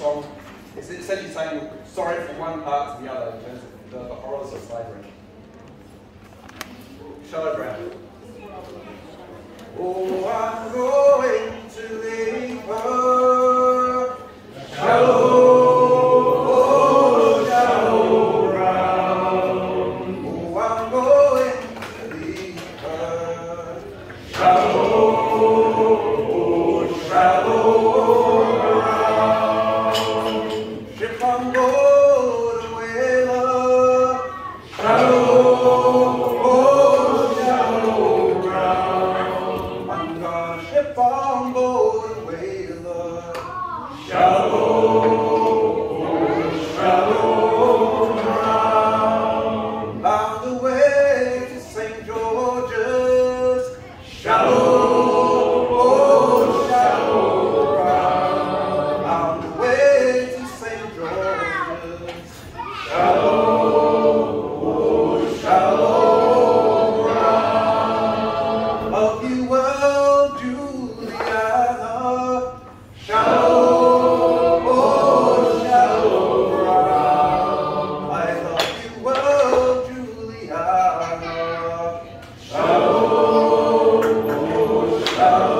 song, it's essentially saying sorry from one part to the other in terms of the, the horrors of slavery. Shallow brown. Oh, I. Shalom.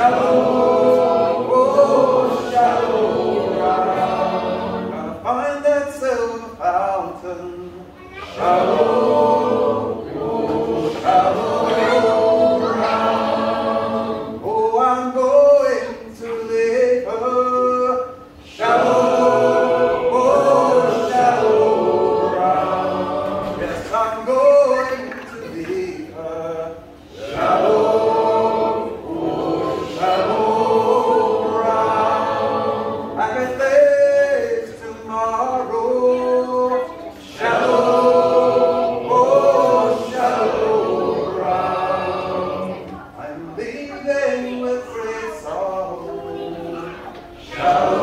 Shallow, oh shallow, Gotta find that silver fountain. Shallow. Hallelujah.